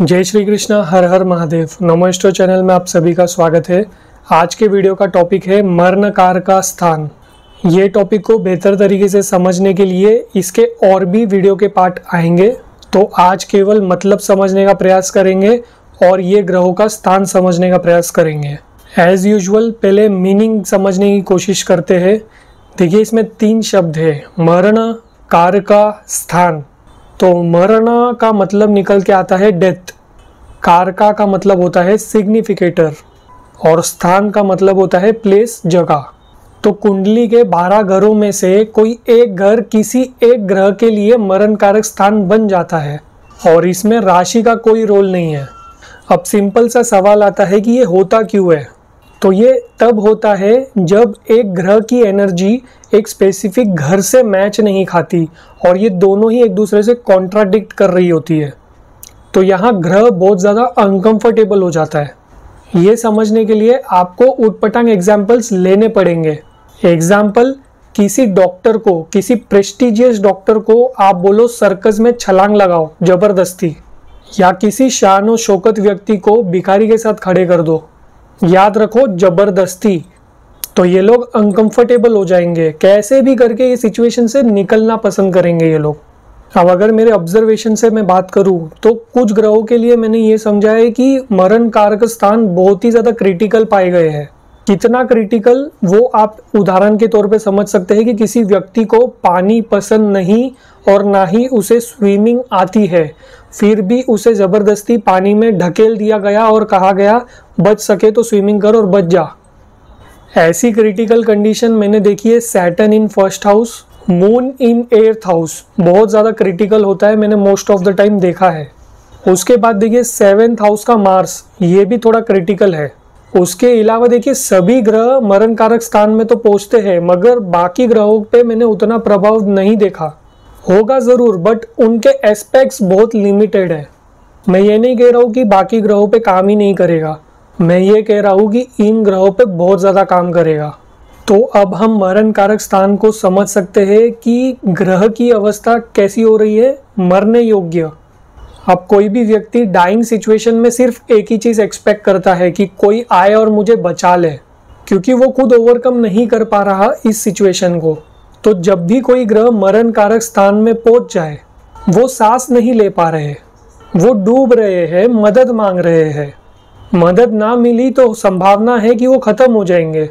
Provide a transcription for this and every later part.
जय श्री कृष्ण, हर हर महादेव। नमोस्टो चैनल में आप सभी का स्वागत है। आज के वीडियो का टॉपिक है मरणकार का स्थान। ये टॉपिक को बेहतर तरीके से समझने के लिए इसके और भी वीडियो के पार्ट आएँगे। तो आज केवल मतलब समझने का प्रयास करेंगे और ये ग्रहों का स्थान समझने का प्रयास करेंगे। एज यूजल पहले मीनिंग समझने की कोशिश करते हैं। देखिए, इसमें तीन शब्द है। मरण कार का स्थान। तो मरण का मतलब निकल के आता है डेथ कारका का मतलब होता है सिग्निफिकेटर और स्थान का मतलब होता है प्लेस जगह. तो कुंडली के बारह घरों में से कोई एक घर किसी एक ग्रह के लिए मरण कारक स्थान बन जाता है. और इसमें राशि का कोई रोल नहीं है. अब सिंपल सा सवाल आता है कि ये होता क्यों है? तो ये तब होता है जब एक ग्रह की एनर्जी एक स्पेसिफिक घर से मैच नहीं खाती और ये दोनों ही एक दूसरे से कॉन्ट्राडिक्ट कर रही होती है। तो यहाँ ग्रह बहुत ज़्यादा अनकंफर्टेबल हो जाता है। ये समझने के लिए आपको उटपटांग एग्जाम्पल्स लेने पड़ेंगे। एग्ज़ाम्पल किसी डॉक्टर को, किसी प्रेस्टिजियस डॉक्टर को आप बोलो सर्कस में छलांग लगाओ, ज़बरदस्ती, या किसी शान और शौकत व्यक्ति को भिखारी के साथ खड़े कर दो। याद रखो, ज़बरदस्ती। तो ये लोग अनकंफर्टेबल हो जाएँगे। कैसे भी करके ये सिचुएशन से निकलना पसंद करेंगे ये लोग। अब अगर मेरे ऑब्जर्वेशन से मैं बात करूँ तो कुछ ग्रहों के लिए मैंने ये समझा है कि मरण कारक स्थान बहुत ही ज़्यादा क्रिटिकल पाए गए हैं। कितना क्रिटिकल वो आप उदाहरण के तौर पे समझ सकते हैं कि किसी व्यक्ति को पानी पसंद नहीं और ना ही उसे स्विमिंग आती है। फिर भी उसे ज़बरदस्ती पानी में ढकेल दिया गया और कहा गया, बच सके तो स्विमिंग कर और बच जा। ऐसी क्रिटिकल कंडीशन मैंने देखी है Saturn in first house moon in eighth house बहुत ज़्यादा क्रिटिकल होता है, मैंने मोस्ट ऑफ़ द टाइम देखा है। उसके बाद देखिए सेवेंथ हाउस का मार्स ये भी थोड़ा क्रिटिकल है। उसके अलावा देखिए सभी ग्रह मरण कारक स्थान में तो पहुँचते हैं, मगर बाकी ग्रहों पे मैंने उतना प्रभाव नहीं देखा। होगा ज़रूर बट उनके एस्पेक्ट्स बहुत लिमिटेड है। मैं ये नहीं कह रहा हूँ कि बाकी ग्रहों पे काम ही नहीं करेगा। मैं ये कह रहा हूँ कि इन ग्रहों पे बहुत ज़्यादा काम करेगा। तो अब हम मरण कारक स्थान को समझ सकते हैं कि ग्रह की अवस्था कैसी हो रही है, मरने योग्य। अब कोई भी व्यक्ति डाइंग सिचुएशन में सिर्फ़ एक ही चीज़ एक्सपेक्ट करता है कि कोई आए और मुझे बचा ले, क्योंकि वो खुद ओवरकम नहीं कर पा रहा इस सिचुएशन को। तो जब भी कोई ग्रह मरण कारक स्थान में पहुँच जाए, वो सांस नहीं ले पा रहे वो डूब रहे हैं, मदद मांग रहे हैं। मदद ना मिली तो संभावना है कि वो ख़त्म हो जाएँगे।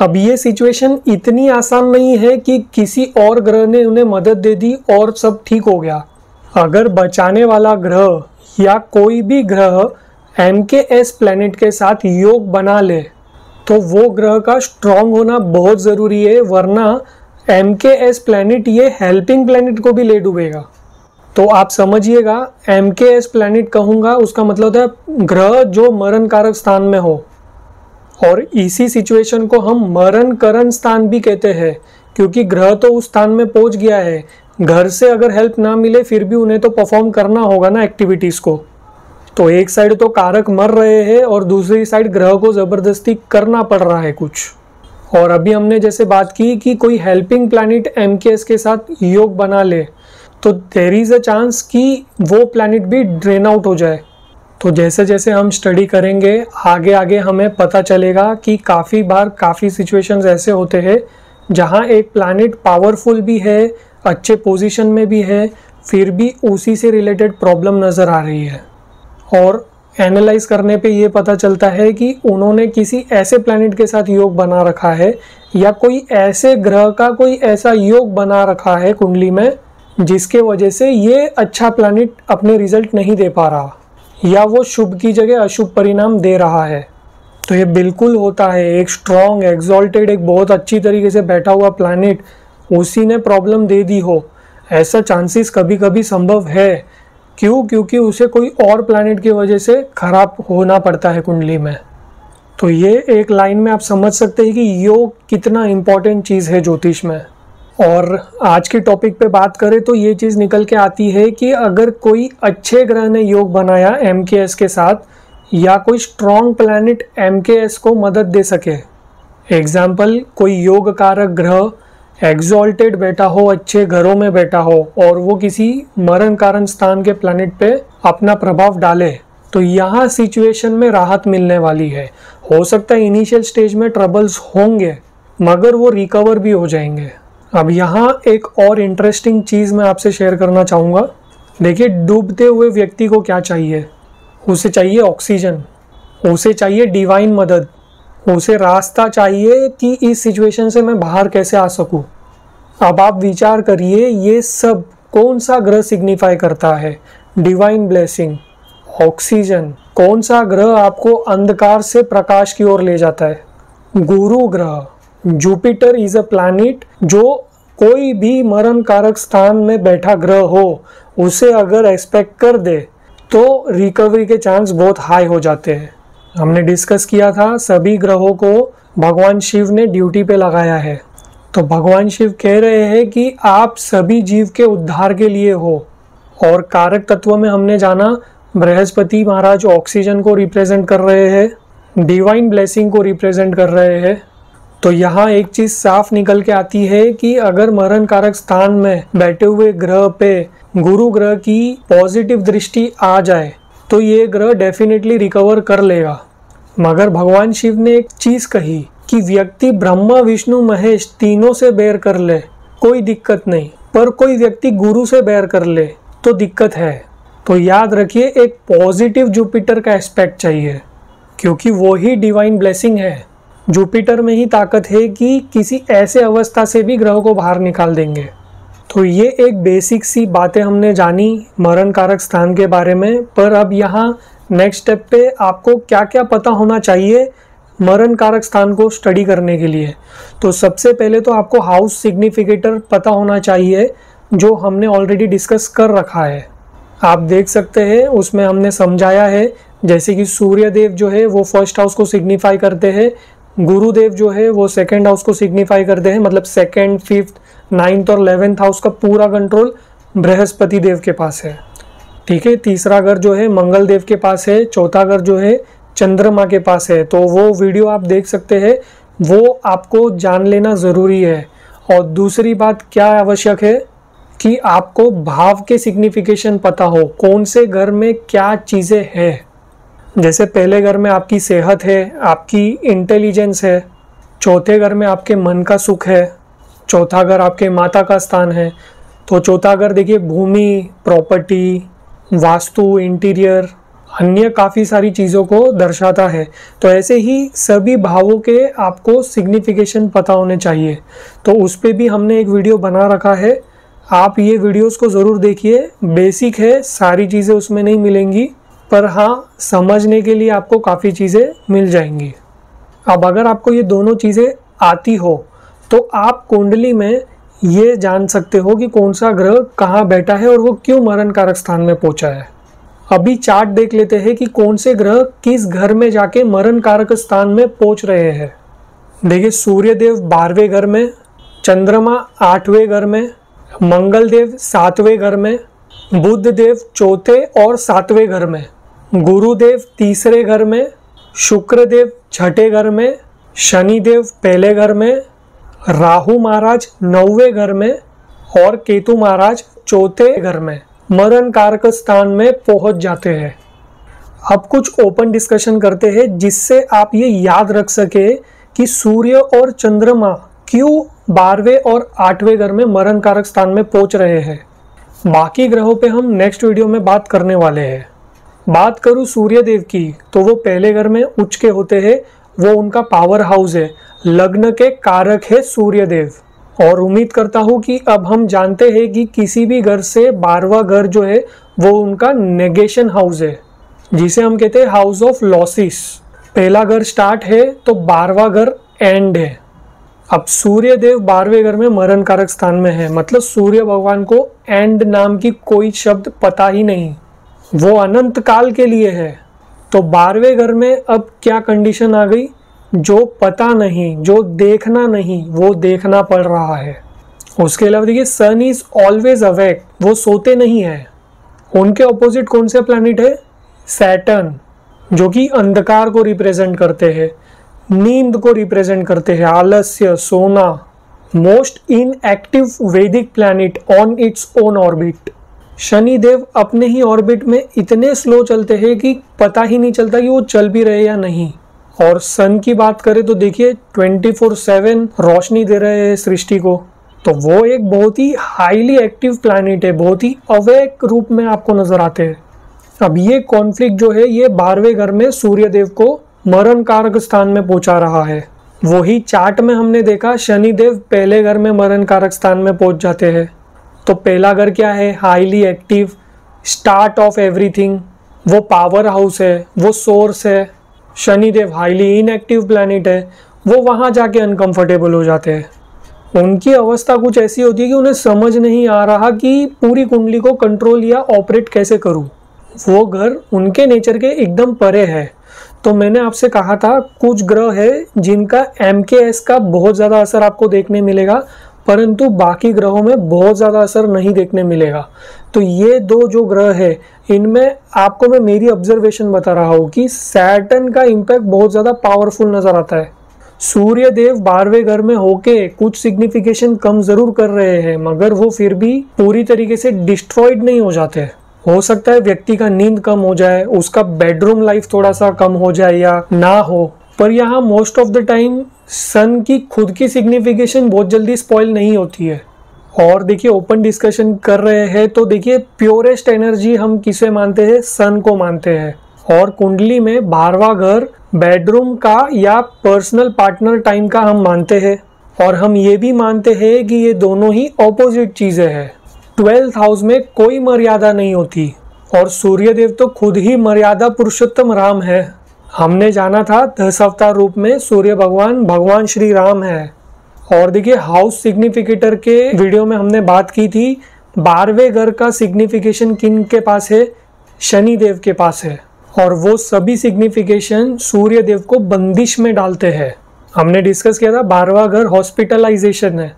अब ये सिचुएशन इतनी आसान नहीं है कि किसी और ग्रह ने उन्हें मदद दे दी और सब ठीक हो गया। अगर बचाने वाला ग्रह या कोई भी ग्रह एम के एस प्लैनेट के साथ योग बना ले तो वो ग्रह का स्ट्रांग होना बहुत ज़रूरी है, वरना एम के एस प्लैनेट ये हेल्पिंग प्लैनेट को भी ले डूबेगा। तो आप समझिएगा एम के एस प्लैनेट कहूँगा, उसका मतलब होता है ग्रह जो मरण कारक स्थान में हो। और इसी सिचुएशन को हम मरण करण स्थान भी कहते हैं, क्योंकि ग्रह तो उस स्थान में पहुँच गया है। घर से अगर हेल्प ना मिले, फिर भी उन्हें तो परफॉर्म करना होगा ना एक्टिविटीज़ को। तो एक साइड तो कारक मर रहे हैं और दूसरी साइड ग्रह को ज़बरदस्ती करना पड़ रहा है कुछ। और अभी हमने जैसे बात की कि कोई हेल्पिंग प्लानिट एम के साथ योग बना ले तो देर इज़ अ चांस कि वो प्लानिट भी ड्रेन आउट हो जाए। तो जैसे जैसे हम स्टडी करेंगे, आगे आगे हमें पता चलेगा कि काफ़ी बार काफ़ी सिचुएशंस ऐसे होते हैं जहाँ एक प्लानिट पावरफुल भी है, अच्छे पोजीशन में भी है, फिर भी उसी से रिलेटेड प्रॉब्लम नज़र आ रही है। और एनालाइज करने पे ये पता चलता है कि उन्होंने किसी ऐसे प्लानिट के साथ योग बना रखा है, या कोई ऐसे ग्रह का कोई ऐसा योग बना रखा है कुंडली में, जिसके वजह से ये अच्छा प्लानिट अपने रिज़ल्ट नहीं दे पा रहा, या वो शुभ की जगह अशुभ परिणाम दे रहा है। तो ये बिल्कुल होता है, एक स्ट्रॉन्ग एग्जॉल्टेड एक बहुत अच्छी तरीके से बैठा हुआ प्लानिट उसी ने प्रॉब्लम दे दी हो। ऐसा चांसेस कभी कभी संभव है। क्यों? क्योंकि उसे कोई और प्लानिट की वजह से खराब होना पड़ता है कुंडली में। तो ये एक लाइन में आप समझ सकते हैं कि योग कितना इंपॉर्टेंट चीज़ है ज्योतिष में। और आज के टॉपिक पे बात करें तो ये चीज़ निकल के आती है कि अगर कोई अच्छे ग्रह ने योग बनाया एम के एस के साथ, या कोई strong planet M K S को मदद दे सके। एग्ज़ाम्पल कोई योग कारक ग्रह एग्जॉल्टेड बैठा हो, अच्छे घरों में बैठा हो और वो किसी मरण कारण स्थान के प्लानिट पे अपना प्रभाव डाले तो यहाँ सिचुएशन में राहत मिलने वाली है। हो सकता है इनिशियल स्टेज में ट्रबल्स होंगे, मगर वो रिकवर भी हो जाएँगे। अब यहाँ एक और इंटरेस्टिंग चीज़ मैं आपसे शेयर करना चाहूँगा। देखिए, डूबते हुए व्यक्ति को क्या चाहिए? उसे चाहिए ऑक्सीजन उसे चाहिए डिवाइन मदद। उसे रास्ता चाहिए कि इस सिचुएशन से मैं बाहर कैसे आ सकूँ? अब आप विचार करिए, ये सब कौन सा ग्रह सिग्निफाई करता है? डिवाइन ब्लेसिंग ऑक्सीजन कौन सा ग्रह आपको अंधकार से प्रकाश की ओर ले जाता है? गुरु ग्रह जुपिटर इज़ अ प्लानिट जो कोई भी मरण कारक स्थान में बैठा ग्रह हो, उसे अगर एक्सपेक्ट कर दे तो रिकवरी के चांस बहुत हाई हो जाते हैं। हमने डिस्कस किया था, सभी ग्रहों को भगवान शिव ने ड्यूटी पे लगाया है। तो भगवान शिव कह रहे हैं कि आप सभी जीव के उद्धार के लिए हो। और कारक तत्व में हमने जाना, बृहस्पति महाराज ऑक्सीजन को रिप्रेजेंट कर रहे हैं डिवाइन ब्लेसिंग को रिप्रेजेंट कर रहे हैं। तो यहाँ एक चीज़ साफ़ निकल के आती है कि अगर मरण कारक स्थान में बैठे हुए ग्रह पे गुरु ग्रह की पॉजिटिव दृष्टि आ जाए तो ये ग्रह डेफिनेटली रिकवर कर लेगा। मगर भगवान शिव ने एक चीज़ कही कि व्यक्ति ब्रह्मा, विष्णु, महेश तीनों से बैर कर ले, कोई दिक्कत नहीं। पर कोई व्यक्ति गुरु से बैर कर ले तो दिक्कत है। तो याद रखिए, एक पॉजिटिव जुपिटर का एस्पेक्ट चाहिए, क्योंकि वो ही डिवाइन ब्लेसिंग है। जुपिटर में ही ताकत है कि किसी ऐसे अवस्था से भी ग्रह को बाहर निकाल देंगे। तो ये एक बेसिक सी बातें हमने जानी मरण कारक स्थान के बारे में। पर अब यहाँ नेक्स्ट स्टेप पे आपको क्या क्या पता होना चाहिए मरण कारक स्थान को स्टडी करने के लिए। तो सबसे पहले तो आपको हाउस सिग्निफिकेटर पता होना चाहिए, जो हमने ऑलरेडी डिस्कस कर रखा है। आप देख सकते हैं, उसमें हमने समझाया है, जैसे कि सूर्य देव जो है, वो फ़र्स्ट हाउस को सिग्निफाई करते हैं, गुरुदेव जो है, वो सेकेंड हाउस को सिग्निफाई करते हैं मतलब सेकेंड फिफ्थ नाइन्थ और इलेवेंथ हाउस का पूरा कंट्रोल बृहस्पति देव के पास है। ठीक है, तीसरा घर जो है मंगल देव के पास है, चौथा घर जो है चंद्रमा के पास है। तो वो वीडियो आप देख सकते हैं, वो आपको जान लेना ज़रूरी है। और दूसरी बात क्या आवश्यक है कि आपको भाव के सिग्निफिकेशन पता हो, कौन से घर में क्या चीज़ें हैं। जैसे पहले घर में आपकी सेहत है, आपकी इंटेलिजेंस है, चौथे घर में आपके मन का सुख है चौथा घर आपके माता का स्थान है। तो चौथा घर देखिए, भूमि प्रॉपर्टी वास्तु इंटीरियर अन्य काफ़ी सारी चीज़ों को दर्शाता है। तो ऐसे ही सभी भावों के आपको सिग्निफिकेशन पता होने चाहिए। तो उस पर भी हमने एक वीडियो बना रखा है। आप ये वीडियोस को ज़रूर देखिए। बेसिक है, सारी चीज़ें उसमें नहीं मिलेंगी। पर हाँ समझने के लिए आपको काफ़ी चीज़ें मिल जाएँगी। अब अगर आपको ये दोनों चीज़ें आती हो तो आप कुंडली में ये जान सकते हो कि कौन सा ग्रह कहाँ बैठा है और वो क्यों मरण कारक स्थान में पहुँचा है। अभी चार्ट देख लेते हैं कि कौन से ग्रह किस घर में जाके मरण कारक स्थान में पहुँच रहे हैं। देखिए, सूर्यदेव बारहवें घर में, चंद्रमा आठवें घर में मंगल देव सातवें घर में बुद्ध देव चौथे और सातवें घर में, गुरुदेव तीसरे घर में, शुक्रदेव छठे घर में, शनिदेव पहले घर में राहु महाराज नौवे घर में और केतु महाराज चौथे घर में मरण कारक स्थान में पहुँच जाते हैं। अब कुछ ओपन डिस्कशन करते हैं जिससे आप ये याद रख सके कि सूर्य और चंद्रमा क्यों बारहवें और आठवें घर में मरण कारक स्थान में पहुँच रहे हैं। बाकी ग्रहों पे हम नेक्स्ट वीडियो में बात करने वाले हैं। बात करूँ सूर्य देव की तो वो पहले घर में उच्च के होते हैं, वो उनका पावर हाउस है। लग्न के कारक है सूर्य देव और उम्मीद करता हूँ कि अब हम जानते हैं कि किसी भी घर से बारवा घर जो है, वो उनका नेगेशन हाउस है, जिसे हम कहते हैं हाउस ऑफ़ लॉसिस पहला घर स्टार्ट है तो बारवा घर एंड है। अब सूर्य देव बारहवें घर में मरण कारक स्थान में है मतलब सूर्य भगवान को एंड नाम की कोई शब्द पता ही नहीं। वो अनंत काल के लिए है। तो बारहवें घर में अब क्या कंडीशन आ गई? जो पता नहीं, जो देखना नहीं, वो देखना पड़ रहा है। उसके अलावा देखिए सन इज़ ऑलवेज अवेक वो सोते नहीं है। उनके ऑपोजिट कौन से प्लानिट है? सैटर्न जो कि अंधकार को रिप्रेजेंट करते हैं, नींद को रिप्रेजेंट करते हैं, आलस्य, सोना most inactive Vedic planet on its own orbit Shani Dev अपने ही ऑर्बिट में इतने स्लो चलते हैं कि पता ही नहीं चलता कि वो चल भी रहे या नहीं। और सन की बात करें तो देखिए 24/7 रोशनी दे रहे हैं सृष्टि को। तो वो एक बहुत ही हाईली एक्टिव प्लैनेट है, बहुत ही अवेक रूप में आपको नज़र आते हैं। अब ये कॉन्फ्लिक्ट जो है, ये बारहवें घर में सूर्य देव को मरण कारक स्थान में पहुँचा रहा है। वही चार्ट में हमने देखा शनि देव पहले घर में मरण कारक स्थान में पहुँच जाते हैं। तो पहला घर क्या है? Highly active start of everything वो पावर हाउस है, वो सोर्स है। शनिदेव हाईली इनएक्टिव प्लैनेट है, वो वहाँ जाके अनकंफर्टेबल हो जाते हैं। उनकी अवस्था कुछ ऐसी होती है कि उन्हें समझ नहीं आ रहा कि पूरी कुंडली को कंट्रोल या ऑपरेट कैसे करूँ। वो घर उनके नेचर के एकदम परे है। तो मैंने आपसे कहा था, कुछ ग्रह है जिनका एम का बहुत ज़्यादा असर आपको देखने मिलेगा, परंतु बाकी ग्रहों में बहुत ज़्यादा असर नहीं देखने मिलेगा। तो ये दो जो ग्रह है, इनमें आपको मैं मेरी ऑब्जर्वेशन बता रहा हूँ कि सैटन का इम्पैक्ट बहुत ज़्यादा पावरफुल नज़र आता है। सूर्य देव बारहवें घर में होके कुछ सिग्निफिकेशन कम ज़रूर कर रहे हैं, मगर वो फिर भी पूरी तरीके से डिस्ट्रॉयड नहीं हो जाते हो। सकता है व्यक्ति का नींद कम हो जाए, उसका बेडरूम लाइफ थोड़ा सा कम हो जाए या ना हो, पर यहाँ most of the time sun की खुद की सिग्निफिकेशन बहुत जल्दी स्पॉइल नहीं होती है। और देखिए ओपन डिस्कशन कर रहे हैं तो देखिए प्योरेस्ट एनर्जी हम किसे मानते हैं? सन को मानते हैं। और कुंडली में बारवा घर बेडरूम का या पर्सनल पार्टनर टाइम का हम मानते हैं। और हम ये भी मानते हैं कि ये दोनों ही ऑपोजिट चीज़ें हैं। ट्वेल्थ हाउस में कोई मर्यादा नहीं होती। और सूर्यदेव तो खुद ही मर्यादा पुरुषोत्तम राम है। हमने जाना था दस अवतार रूप में सूर्य भगवान भगवान श्री राम है। और देखिए हाउस सिग्निफिकेटर के वीडियो में हमने बात की थी, बारहवें घर का सिग्निफिकेशन किन के पास है? शनि देव के पास है। और वो सभी सिग्निफिकेशन सूर्य देव को बंदिश में डालते हैं। हमने डिस्कस किया था, बारहवा घर हॉस्पिटलाइजेशन है।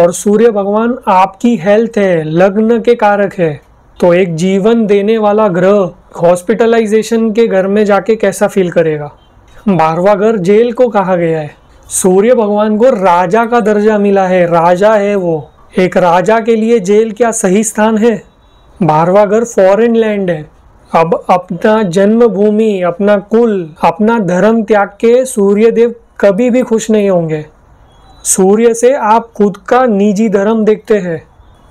और सूर्य भगवान आपकी हेल्थ है, लग्न के कारक है। तो एक जीवन देने वाला ग्रह हॉस्पिटलाइजेशन के घर में जाके कैसा फील करेगा? बारवा घर जेल को कहा गया है। सूर्य भगवान को राजा का दर्जा मिला है। राजा है वो। एक राजा के लिए जेल क्या सही स्थान है? बारवा घर फॉरेन लैंड है। अब अपना जन्मभूमि, अपना कुल, अपना धर्म त्याग के सूर्य देव कभी भी खुश नहीं होंगे। सूर्य से आप खुद का निजी धर्म देखते हैं।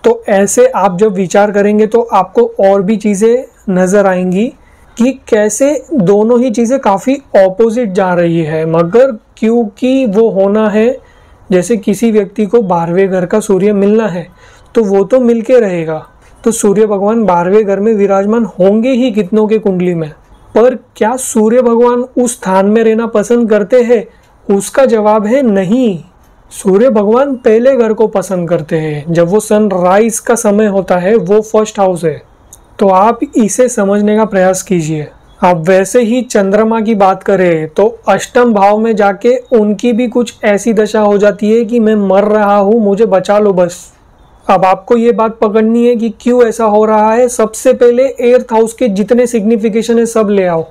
तो ऐसे आप जब विचार करेंगे तो आपको और भी चीज़ें नज़र आएँगी कि कैसे दोनों ही चीज़ें काफ़ी ऑपोजिट जा रही है। मगर क्योंकि वो होना है, जैसे किसी व्यक्ति को बारहवें घर का सूर्य मिलना है तो वो तो मिल के रहेगा। तो सूर्य भगवान बारहवें घर में विराजमान होंगे ही कितनों के कुंडली में? पर क्या सूर्य भगवान उस स्थान में रहना पसंद करते हैं? उसका जवाब है नहीं। सूर्य भगवान पहले घर को पसंद करते हैं। जब वो सनराइज का समय होता है, वो फ़र्स्ट हाउस है। तो आप इसे समझने का प्रयास कीजिए। आप वैसे ही चंद्रमा की बात करें तो अष्टम भाव में जाके उनकी भी कुछ ऐसी दशा हो जाती है कि मैं मर रहा हूँ, मुझे बचा लो बस। अब आपको ये बात पकड़नी है कि क्यों ऐसा हो रहा है। सबसे पहले एर्थ हाउस के जितने सिग्निफिकेशन है, सब ले आओ।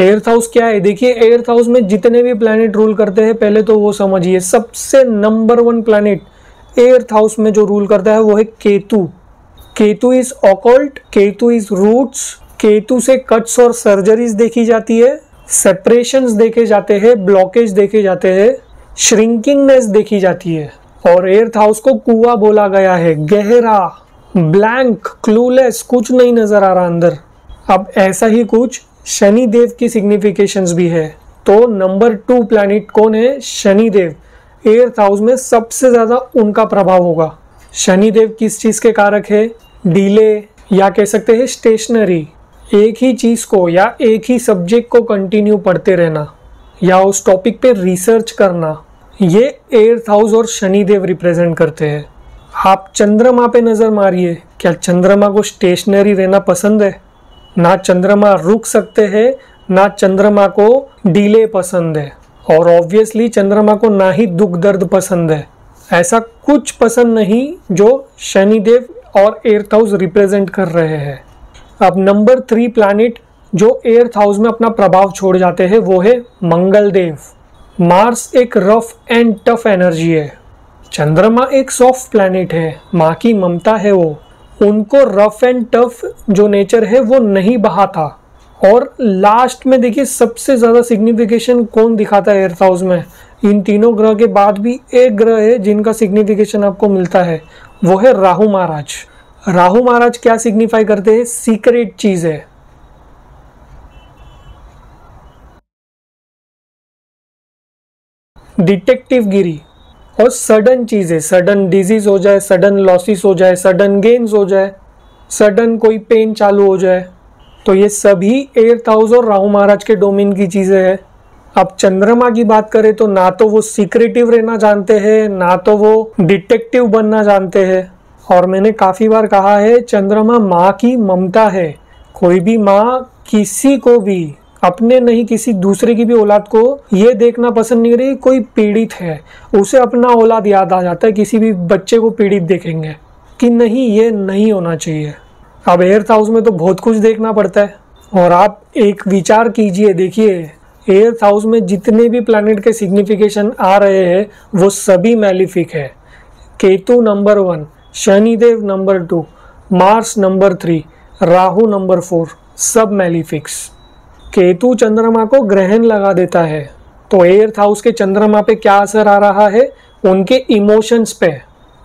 एर्थ हाउस क्या है? देखिए एर्थ हाउस में जितने भी प्लैनेट रूल करते हैं, पहले तो वो समझिए, सबसे number one planet earth house में जो रूल करता है, वो है Ketu. Ketu is occult Ketu is roots Ketu से कट्स और सर्जरीज देखी जाती है सेपरेशंस देखे जाते हैं ब्लॉकेज देखे जाते हैं श्रिंकिंगनेस देखी जाती है। और एर्थ हाउस को कुआ बोला गया है, गहरा ब्लैंक क्लूलेस कुछ नहीं नज़र आ रहा अंदर। अब ऐसा ही कुछ शनि देव की सिग्निफिकेशंस भी है। तो नंबर टू प्लैनेट कौन है? शनि देव एर्थ हाउस में सबसे ज़्यादा उनका प्रभाव होगा। शनि देव किस चीज़ के कारक है? डीले, या कह सकते हैं स्टेशनरी एक ही चीज़ को या एक ही सब्जेक्ट को कंटिन्यू पढ़ते रहना, या उस टॉपिक पे रिसर्च करना, ये एर्थ हाउस और शनि देव रिप्रेजेंट करते हैं। आप चंद्रमा पे नज़र मारिए। क्या चंद्रमा को स्टेशनरी रहना पसंद है? ना चंद्रमा रुक सकते हैं, ना चंद्रमा को डीले पसंद है। और ऑब्वियसली चंद्रमा को ना ही दुख दर्द पसंद है। ऐसा कुछ पसंद नहीं जो शनिदेव और एर्थ हाउस रिप्रेजेंट कर रहे हैं। अब नंबर थ्री प्लानिट जो एर्थ हाउस में अपना प्रभाव छोड़ जाते हैं, वो है मंगल देव मार्स एक रफ एंड टफ एनर्जी है। चंद्रमा एक सॉफ्ट प्लानिट है, माँ की ममता है वो। उनको रफ एंड टफ जो नेचर है, वो नहीं बहाता। और लास्ट में देखिए, सबसे ज़्यादा सिग्निफिकेशन कौन दिखाता है एर्थ हाउस में? इन तीनों ग्रह के बाद भी एक ग्रह है जिनका सिग्निफिकेशन आपको मिलता है, वो है राहु महाराज। राहु महाराज क्या सिग्निफाई करते हैं? सीक्रेट चीज़ है। डिटेक्टिव गिरी। और सडन चीज़ें सडन डिज़ीज़ हो जाए सडन लॉसिस हो जाए सडन गेन्स हो जाए सडन कोई पेन चालू हो जाए तो ये सभी एर्थ हाउस और राहु महाराज के डोमेन की चीज़ें हैं। अब चंद्रमा की बात करें तो ना तो वो सीक्रेटिव रहना जानते हैं, ना तो वो डिटेक्टिव बनना जानते हैं। और मैंने काफ़ी बार कहा है, चंद्रमा माँ की ममता है। कोई भी माँ किसी को भी, अपने नहीं, किसी दूसरे की भी औलाद को ये देखना पसंद नहीं करेगी, कोई पीड़ित है। उसे अपना औलाद याद आ जाता है, किसी भी बच्चे को पीड़ित देखेंगे कि नहीं, ये नहीं होना चाहिए। अब एर्थ हाउस में तो बहुत कुछ देखना पड़ता है। और आप एक विचार कीजिए, देखिए एर्थ हाउस में जितने भी प्लानिट के सिग्निफिकेशन आ रहे हैं, वो सभी मैलिफिक है। Ketu number one Shanidev number two Mars number three, Rahu number four, सब मैलिफिक्स। केतु चंद्रमा को ग्रहण लगा देता है। तो एर्थ हाउस के चंद्रमा पे क्या असर आ रहा है? उनके इमोशंस पे,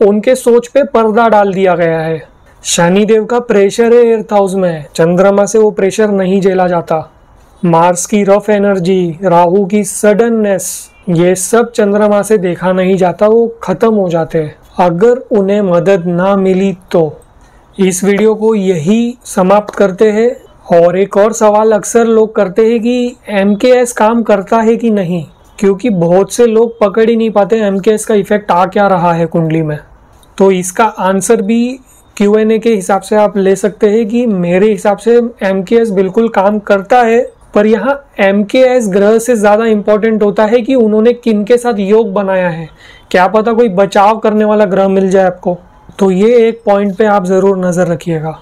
उनके सोच पे पर्दा डाल दिया गया है। शनिदेव का प्रेशर है एर्थ हाउस में, चंद्रमा से वो प्रेशर नहीं झेला जाता। मार्स की रफ एनर्जी, राहु की सडननेस, ये सब चंद्रमा से देखा नहीं जाता, वो खत्म हो जाते हैं। अगर उन्हें मदद ना मिली तो। इस वीडियो को यही समाप्त करते हैं और एक और सवाल अक्सर लोग करते हैं कि एम काम करता है कि नहीं? क्योंकि बहुत से लोग पकड़ ही नहीं पाते एम का इफ़ेक्ट आ क्या रहा है कुंडली में। तो इसका आंसर भी क्यू के हिसाब से आप ले सकते हैं कि मेरे हिसाब से एम बिल्कुल काम करता है पर यहाँ एम के एस ग्रह से ज़्यादा इंपॉर्टेंट होता है कि उन्होंने किन के साथ योग बनाया है। क्या पता कोई बचाव करने वाला ग्रह मिल जाए आपको। तो ये एक पॉइंट पे आप ज़रूर नज़र रखिएगा।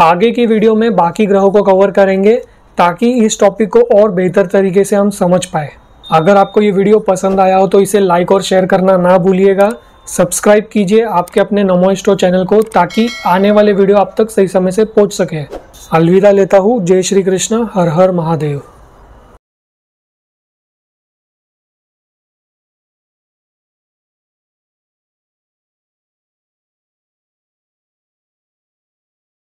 आगे की वीडियो में बाकी ग्रहों को कवर करेंगे ताकि इस टॉपिक को और बेहतर तरीके से हम समझ पाए। अगर आपको ये वीडियो पसंद आया हो तो इसे लाइक और शेयर करना ना भूलिएगा। सब्सक्राइब कीजिए आपके अपने नमो स्टो चैनल को ताकि आने वाले वीडियो आप तक सही समय से पहुँच सके। अलविदा लेता हूँ। जय श्री कृष्ण। हर हर महादेव।